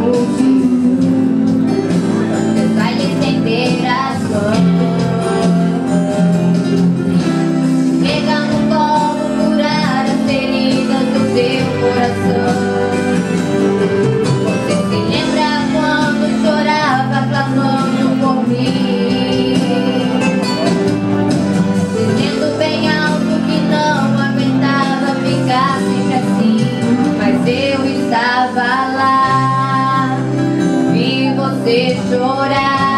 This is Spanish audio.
ouvi. llorar.